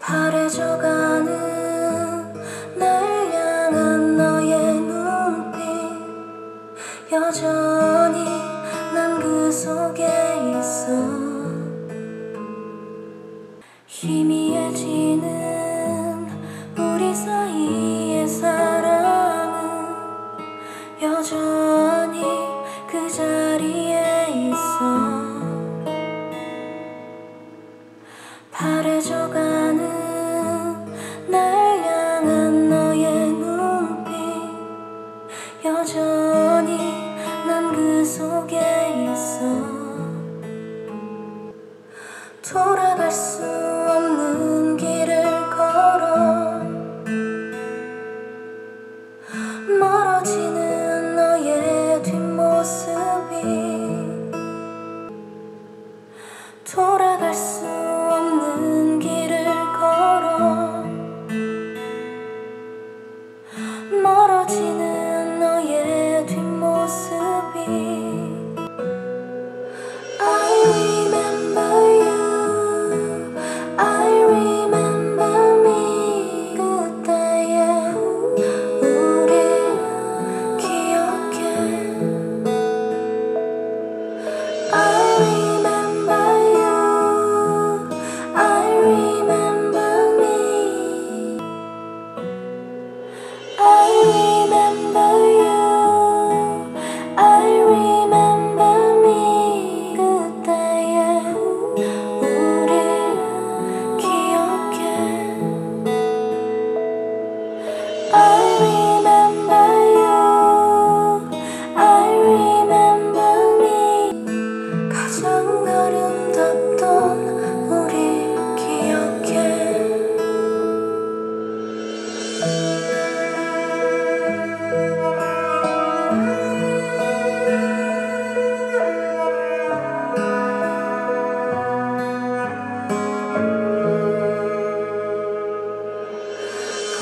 바래져가는 날 향한 너의 눈빛. 여전히 난 그 속에 있어. 희미해지 여전히 난 그 속에 있어. 돌아갈 수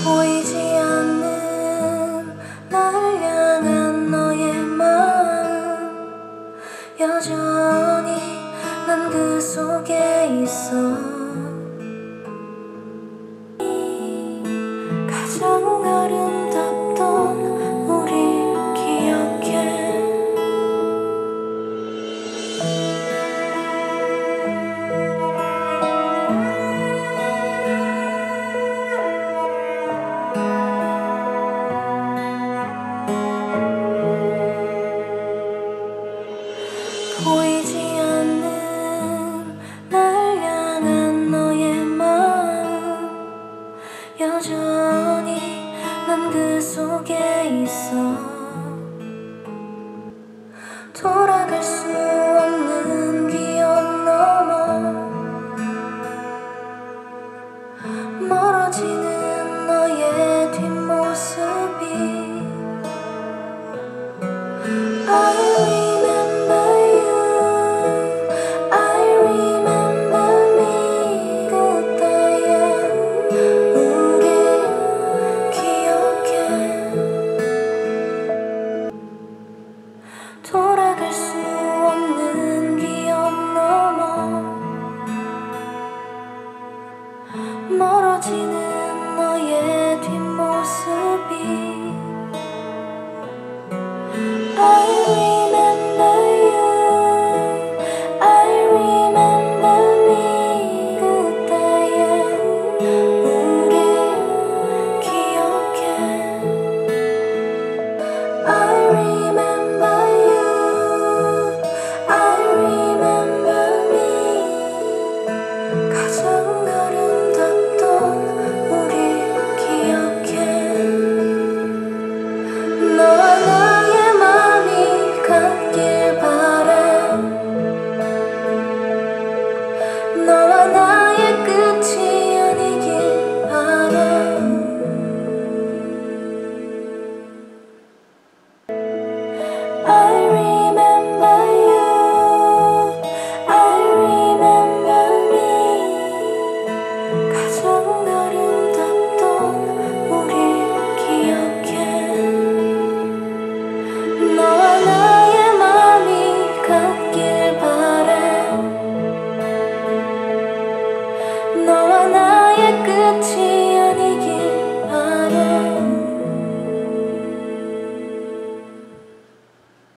보이지 않는 나를 향한 너의 마음. 여전히 난 그 속에 있어. 소서